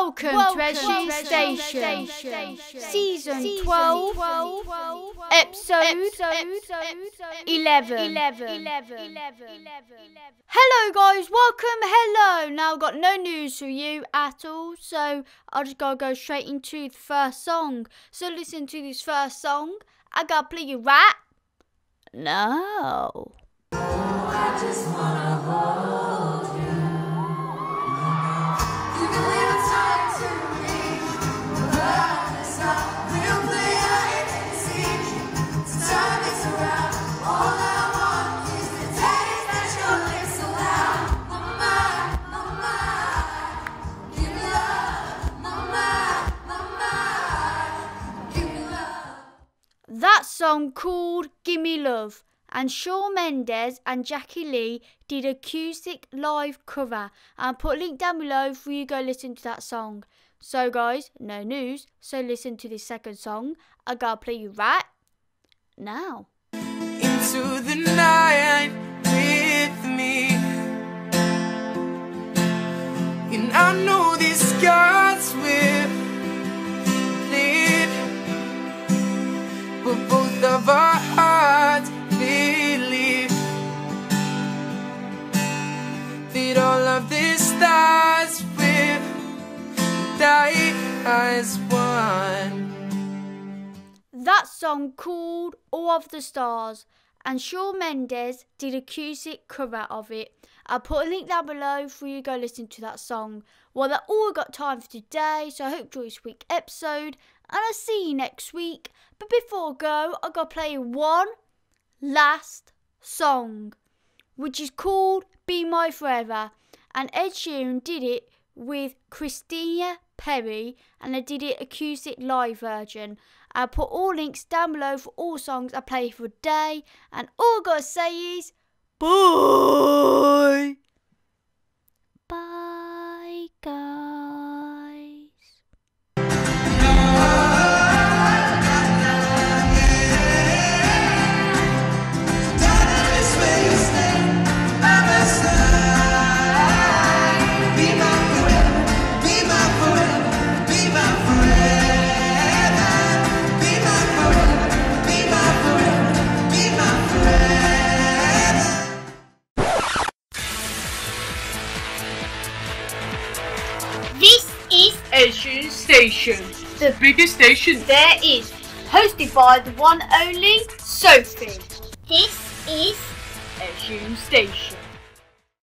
Welcome, Welcome to Edge Station, Station, Season 12, 12 episode, episode 11. 11. Hello guys, welcome, hello. Now I've got no news for you at all, so I'll just gotta go straight into the first song. So listen to this first song. I gotta play you right now. Oh, song called Gimme Love and Shawn Mendes and Jacquie Lee did a acoustic live cover and put a link down below for you to go listen to that song. So guys, no news, so listen to this second song. I gotta play you right now. Into the night of our hearts believe. That all of the stars will die as one. That song called All of the Stars and Shawn Mendes did a acoustic cover of it. I'll put a link down below for you to go listen to that song. Well, that's all we got time for today, so I hope you enjoy this week's episode, and I'll see you next week. But before I go, I've gotta play one last song, which is called Be My Forever. And Ed Sheeran did it with Christina Perri and I did it acoustic live version. I'll put all links down below for all songs I play for day, and all I gotta say is. Bye, Asian Station, the biggest station there is, hosted by the one only Sophie. This is Asian Station.